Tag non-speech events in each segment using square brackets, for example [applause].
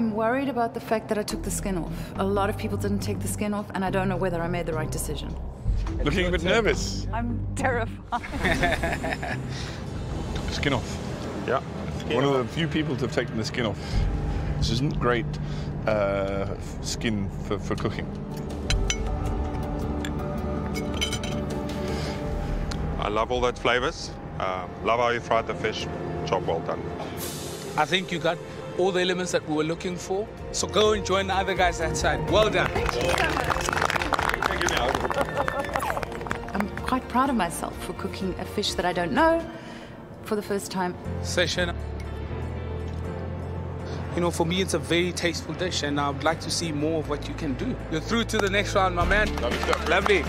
I'm worried about the fact that I took the skin off. A lot of people didn't take the skin off, and I don't know whether I made the right decision. Looking a bit nervous. I'm terrified. [laughs] Skin off. Yeah. One of the few people to have taken the skin off. This isn't great uh, skin for, for cooking. I love all those flavors. Uh, love how you fried the fish. Job well done. I think you got all the elements that we were looking for. So go and join the other guys outside. Well done. [laughs] I'm quite proud of myself for cooking a fish that I don't know for the first time. Session. You know, for me, it's a very tasteful dish, and I would like to see more of what you can do. You're through to the next round, my man. Lovely stuff. Lovely.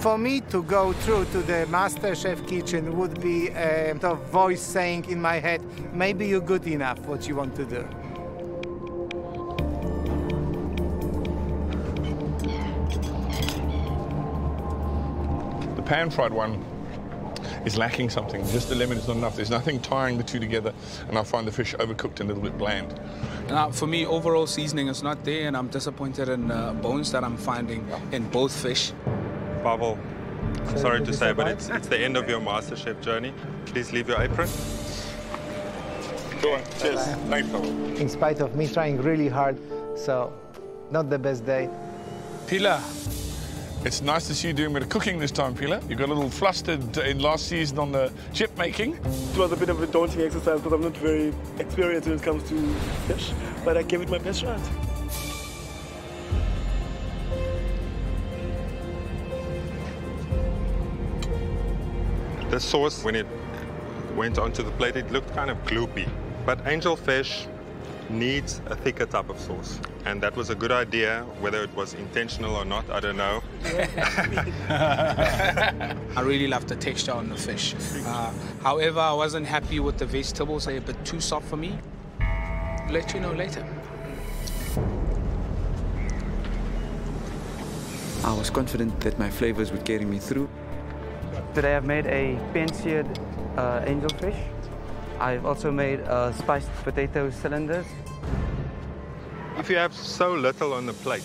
For me to go through to the MasterChef kitchen would be a sort of voice saying in my head, maybe you're good enough what you want to do. The pan-fried one is lacking something. Just the lemon is not enough. There's nothing tying the two together, and I find the fish overcooked and a little bit bland. Now, for me, overall seasoning is not there, and I'm disappointed in uh, bones that I'm finding in both fish. Pavel, I'm sorry to say, but it's, it's the end of your MasterChef journey. Please leave your apron. Go on. Cheers. Thanks, Pavel. In spite of me trying really hard, so not the best day. Pilar, It's nice to see you doing a bit of cooking this time, Pila. You got a little flustered in last season on the chip making. It was a bit of a daunting exercise because I'm not very experienced when it comes to fish, but I gave it my best shot. The sauce, when it went onto the plate, it looked kind of gloopy. But angelfish needs a thicker type of sauce. And that was a good idea. Whether it was intentional or not, I don't know. [laughs] I really love the texture on the fish. Uh, however, I wasn't happy with the vegetables. They're a bit too soft for me. Let you know later. I was confident that my flavors would carry me through. Today I've made a pan-seared uh, angelfish. I've also made uh, spiced potato cylinders. If you have so little on the plate,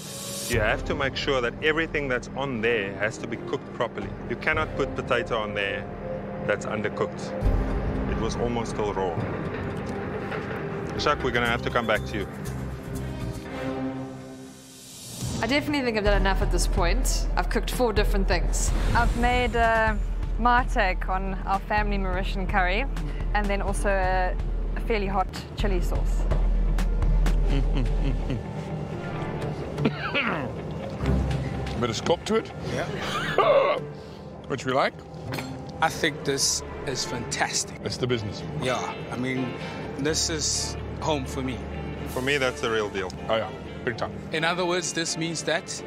you have to make sure that everything that's on there has to be cooked properly. You cannot put potato on there that's undercooked. It was almost still raw. Jacques, we're going to have to come back to you. I definitely think I've done enough at this point. I've cooked four different things. I've made uh, my take on our family Mauritian curry and then also a, a fairly hot chili sauce. A [coughs] bit of sculpt to it, Yeah. [coughs] which we like. I think this is fantastic. It's the business. Yeah, I mean, this is home for me. For me, that's the real deal. Oh, yeah. Big time. In other words, this means that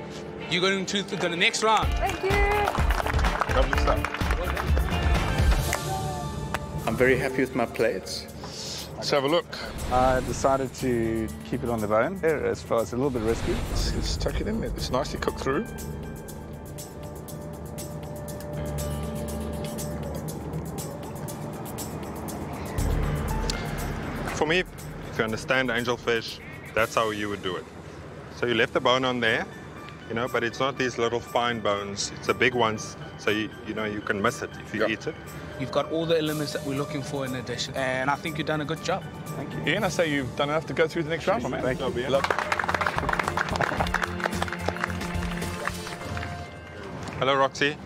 you're going to the next round. Thank you. Lovely stuff. I'm very happy with my plates. Let's have a look. I decided to keep it on the bone. As far as a little bit risky. Let's, let's tuck it in. It's nicely cooked through. For me, if you understand angelfish, that's how you would do it. So you left the bone on there, you know, but it's not these little fine bones. It's the big ones, so you, you know you can miss it if you Yeah. eat it. You've got all the elements that we're looking for in a dish, and I think you've done a good job. Thank you. Ian, I say you've done enough to go through the next round, my man. Thank you. Lovely, Love- Hello, Roxy.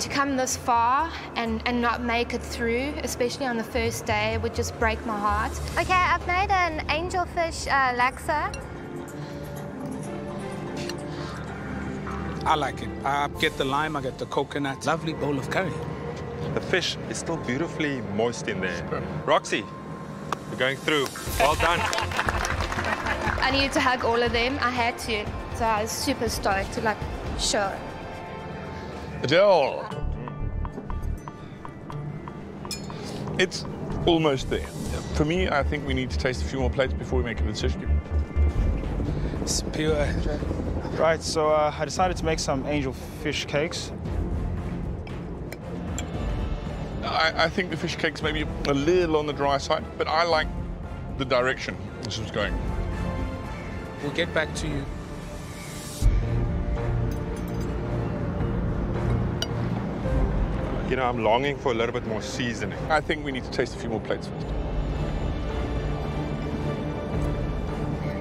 To come this far and, and not make it through, especially on the first day, would just break my heart. Okay, I've made an angelfish uh, laksa. I like it. I get the lime, I get the coconut. Lovely bowl of curry. The fish is still beautifully moist in there. Roxy, you're going through. Well done. [laughs] I needed to hug all of them. I had to. So I was super stoked to like show. Adele. Mm. It's almost there. For me, I think we need to taste a few more plates before we make a decision. It's pure. Right, so uh, I decided to make some angel fish cakes. I I, I think the fish cake's maybe a little on the dry side, but I like the direction this was going. We'll get back to you. You know, I'm longing for a little bit more seasoning. I think we need to taste a few more plates first.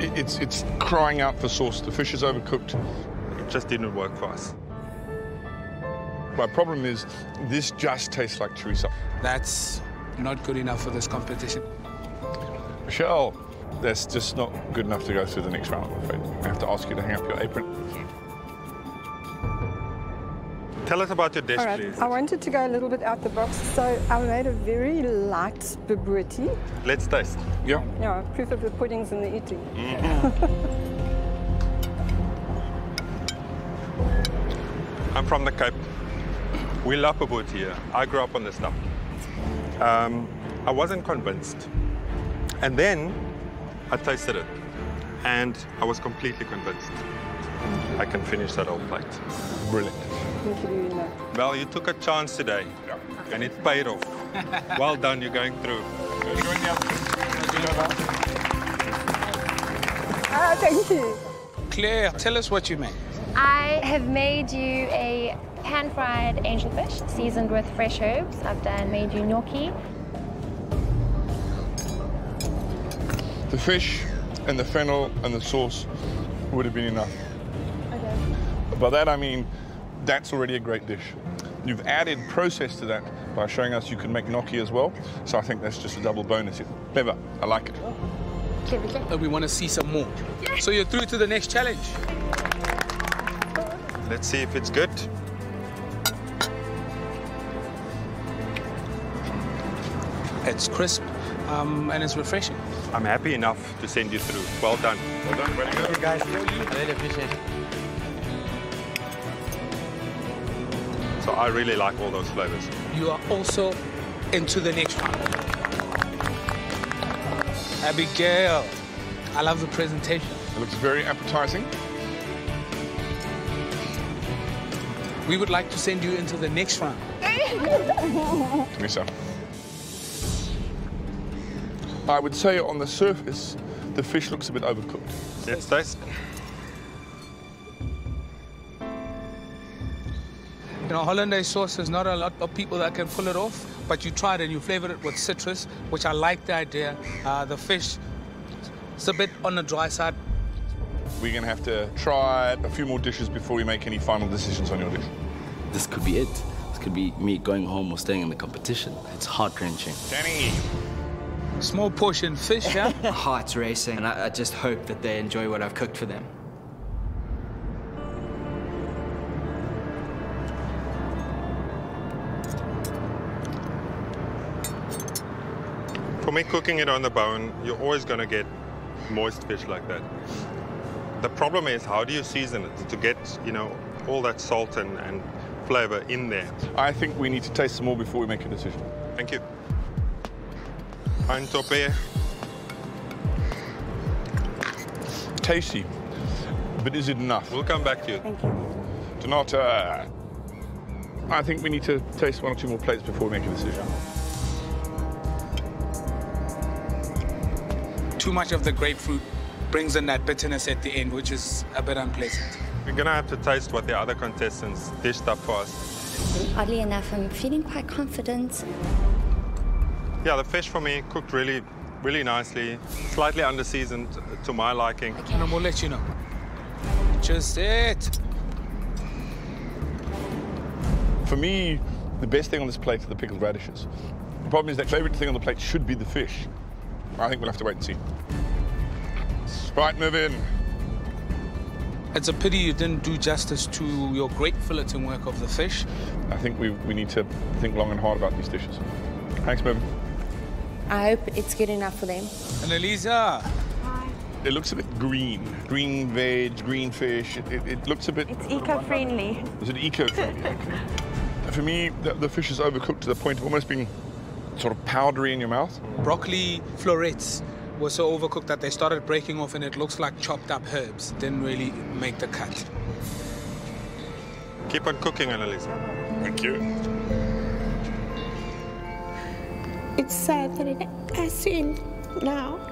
It's, it's crying out for sauce. The fish is overcooked. It just didn't work for us. My problem is this just tastes like chorizo. That's not good enough for this competition. Michelle, that's just not good enough to go through the next round, I'm afraid. I have to ask you to hang up your apron. Tell us about your dish, All right, please. I wanted to go a little bit out the box, so I made a very light bobotie. Let's taste. Yeah. Yeah, proof of the pudding's in the eating. [laughs] I'm from the Cape. We love Ubud here. I grew up on this stuff. Um, I wasn't convinced. And then I tasted it. And I was completely convinced. I can finish that whole plate. Brilliant. Thank you very. Well, you took a chance today. And it paid off. well done, you're going through. Ah, thank you. Claire, tell us what you made. I have made you a pan-fried angelfish seasoned with fresh herbs. I've done made you gnocchi. The fish and the fennel and the sauce would have been enough. By that I mean that's already a great dish. You've added process to that by showing us you can make gnocchi as well. So I think that's just a double bonus. Clever. I like it. Uh, We want to see some more. So you're through to the next challenge. Let's see if it's good. It's crisp um, and it's refreshing. I'm happy enough to send you through. Well done. Well done. Very good. guys. I really appreciate it. So I really like all those flavors. You are also into the next round. Abigail, I love the presentation. It looks very appetizing. We would like to send you into the next round. Give me some. I would say on the surface, the fish looks a bit overcooked. Let's taste. You know, hollandaise sauce is not a lot of people that can pull it off, but you tried and you flavor it with citrus, which I like the idea. Uh, the fish, it's a bit on the dry side. We're going to have to try a few more dishes before we make any final decisions on your dish. This could be it. This could be me going home or staying in the competition. It's heart wrenching. Danny. Small portion fish, yeah? [laughs] Heart's racing, and I, I just hope that they enjoy what I've cooked for them. For me, cooking it on the bone, you're always going to get moist fish like that. The problem is, how do you season it to get, you know, all that salt and, and flavor in there? I think we need to taste some more before we make a decision. Thank you. Ein tope. Tasty, but is it enough? We'll come back to you. Thank you. Donata, I think we need to taste one or two more plates before we make a decision. Too much of the grapefruit brings in that bitterness at the end, which is a bit unpleasant. We're going to have to taste what the other contestants dished up for us. Oddly enough, I'm feeling quite confident. Yeah, the fish for me cooked really, really nicely. Slightly under-seasoned to my liking. And we'll let you know. Just it. For me, the best thing on this plate are the pickled radishes. The problem is that favorite thing on the plate should be the fish. I think we'll have to wait and see. Right, move in. It's a pity you didn't do justice to your great filleting work of the fish. I think we, we need to think long and hard about these dishes. Thanks, Mervyn. I hope it's good enough for them. And Elisa, It looks a bit green. Green veg, green fish. It, it, it looks a bit... It's eco-friendly. Is it eco-friendly? Okay. [laughs] For me, the, the fish is overcooked to the point of almost being sort of powdery in your mouth. broccoli florets were so overcooked that they started breaking off and it looks like chopped up herbs. Didn't really make the cut. Keep on cooking, Annalisa. Thank you. it's sad that it has to end now.